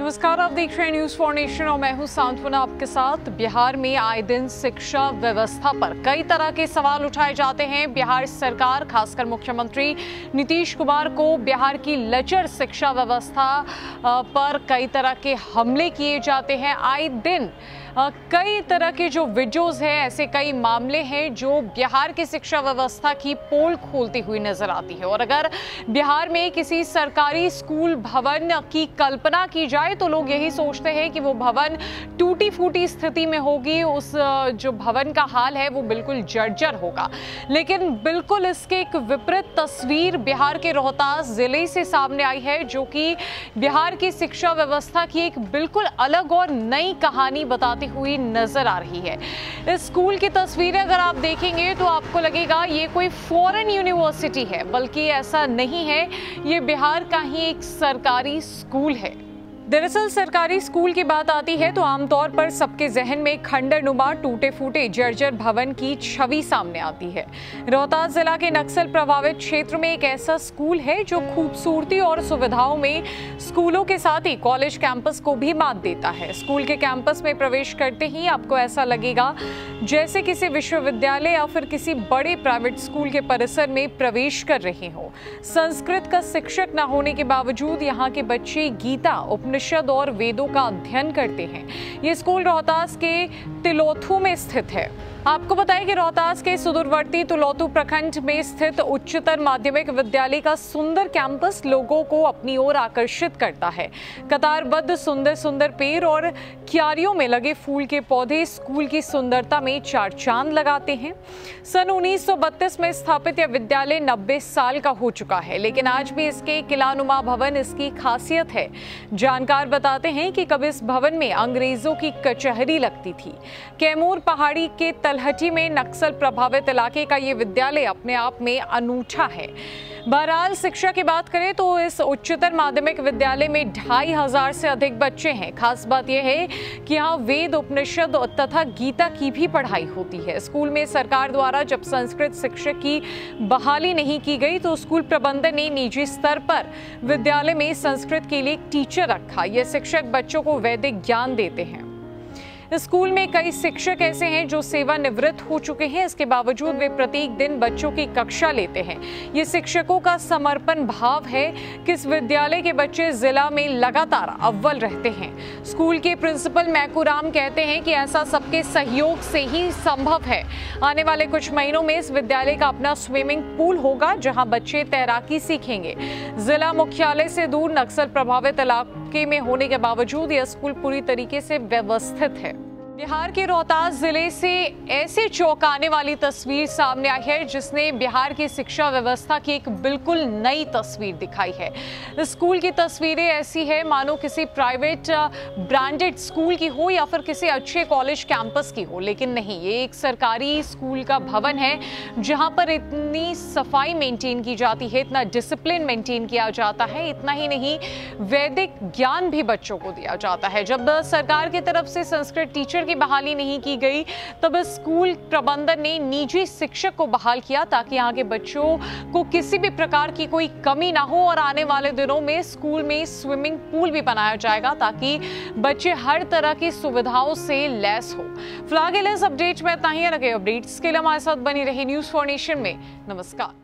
नमस्कार, आप देख रहे हैं न्यूज़ फॉर नेशन और मैं हूँ सांत्वना आपके साथ। बिहार में आए दिन शिक्षा व्यवस्था पर कई तरह के सवाल उठाए जाते हैं। बिहार सरकार, खासकर मुख्यमंत्री नीतीश कुमार को बिहार की लचर शिक्षा व्यवस्था पर कई तरह के हमले किए जाते हैं। आए दिन कई तरह के जो वीडियोस हैं, ऐसे कई मामले हैं जो बिहार की शिक्षा व्यवस्था की पोल खोलती हुई नज़र आती है। और अगर बिहार में किसी सरकारी स्कूल भवन की कल्पना की जाए तो लोग यही सोचते हैं कि वो भवन टूटी फूटी स्थिति में होगी, उस जो भवन का हाल है, वो बिल्कुल जर्जर होगा। लेकिन बिल्कुल इसके एक विपरीत तस्वीर बिहार के रोहतास ज़िले से सामने आई है, जो कि बिहार की शिक्षा व्यवस्था की एक बिल्कुल अलग और नई कहानी बताती आती हुई नज़र आ रही है। इस स्कूल की तस्वीरें अगर आप देखेंगे तो आपको लगेगा ये कोई फॉरेन यूनिवर्सिटी है, बल्कि ऐसा नहीं है। ये बिहार का ही एक सरकारी स्कूल है। दरअसल सरकारी स्कूल की बात आती है तो आमतौर पर सबके जहन में खंडर नुमा टूटे फूटे जर्जर भवन की छवि सामने आती है। रोहतास जिला के नक्सल प्रभावित क्षेत्र में एक ऐसा स्कूल है जो खूबसूरती और सुविधाओं में स्कूलों के साथ ही कॉलेज कैंपस को भी मात देता है। स्कूल के कैंपस में प्रवेश करते ही आपको ऐसा लगेगा जैसे किसी विश्वविद्यालय या फिर किसी बड़े प्राइवेट स्कूल के परिसर में प्रवेश कर रहे हो। संस्कृत का शिक्षक न होने के बावजूद यहाँ के बच्चे गीता, उपनिषद उपनिषद और वेदों का अध्ययन करते हैं। ये स्कूल रोहतास के तिलोथू में स्थित है। आपको बताएँ कि रोहतास के सुदूरवर्ती तुलौतू प्रखंड में स्थित उच्चतर माध्यमिक विद्यालय का सुंदर कैंपस लोगों को अपनी ओर आकर्षित करता है। कतारबद्ध सुंदर सुंदर पेड़ और क्यारियों में लगे फूल के पौधे स्कूल की सुंदरता में चार चाँद लगाते हैं। सन 1932 में स्थापित यह विद्यालय 90 साल का हो चुका है, लेकिन आज भी इसके किलानुमा भवन इसकी खासियत है। जानकार बताते हैं कि कभी इस भवन में अंग्रेज़ों की कचहरी लगती थी। कैमूर पहाड़ी के तलहटी में नक्सल प्रभावित इलाके का ये विद्यालय अपने आप में अनूठा है। बहरहाल, शिक्षा की बात करें तो इस उच्चतर माध्यमिक विद्यालय में ढाई हज़ार से अधिक बच्चे हैं। खास बात यह है कि यहाँ वेद उपनिषद तथा गीता की भी पढ़ाई होती है। स्कूल में सरकार द्वारा जब संस्कृत शिक्षक की बहाली नहीं की गई तो स्कूल प्रबंधन ने निजी स्तर पर विद्यालय में संस्कृत के लिए एक टीचर रखा। यह शिक्षक बच्चों को वैदिक ज्ञान देते हैं। स्कूल में कई शिक्षक ऐसे हैं जो सेवानिवृत्त हो चुके हैं। इसके बावजूद वे प्रत्येक दिन बच्चों की कक्षा लेते हैं। ये शिक्षकों का समर्पण भाव है कि इस विद्यालय के बच्चे जिला में लगातार अव्वल रहते हैं। स्कूल के प्रिंसिपल मैकूराम कहते हैं कि ऐसा सबके सहयोग से ही संभव है। आने वाले कुछ महीनों में इस विद्यालय का अपना स्विमिंग पूल होगा, जहाँ बच्चे तैराकी सीखेंगे। जिला मुख्यालय से दूर नक्सल प्रभावित इलाके में होने के बावजूद यह स्कूल पूरी तरीके से व्यवस्थित है। बिहार के रोहतास ज़िले से ऐसी चौंकाने वाली तस्वीर सामने आई है, जिसने बिहार की शिक्षा व्यवस्था की एक बिल्कुल नई तस्वीर दिखाई है। स्कूल की तस्वीरें ऐसी है, मानो किसी प्राइवेट ब्रांडेड स्कूल की हो या फिर किसी अच्छे कॉलेज कैंपस की हो, लेकिन नहीं, ये एक सरकारी स्कूल का भवन है, जहाँ पर इतनी सफ़ाई मेंटेन की जाती है, इतना डिसिप्लिन मेंटेन किया जाता है, इतना ही नहीं, वैदिक ज्ञान भी बच्चों को दिया जाता है। जब सरकार की तरफ़ से संस्कृत टीचर की बहाली नहीं की गई। तब स्कूल प्रबंधन ने निजी शिक्षक को बहाल किया ताकि यहाँ के बच्चों को किसी भी प्रकार की कोई कमी ना हो और आने वाले दिनों में स्कूल में स्विमिंग पूल भी बनाया जाएगा ताकि बच्चे हर तरह की सुविधाओं से लैस हो। फ़िलहाल अपडेट में इतना ही। लगे अपडेट्स के लिए हमारे साथ बनी रही न्यूज़ फॉर नेशन में। नमस्कार।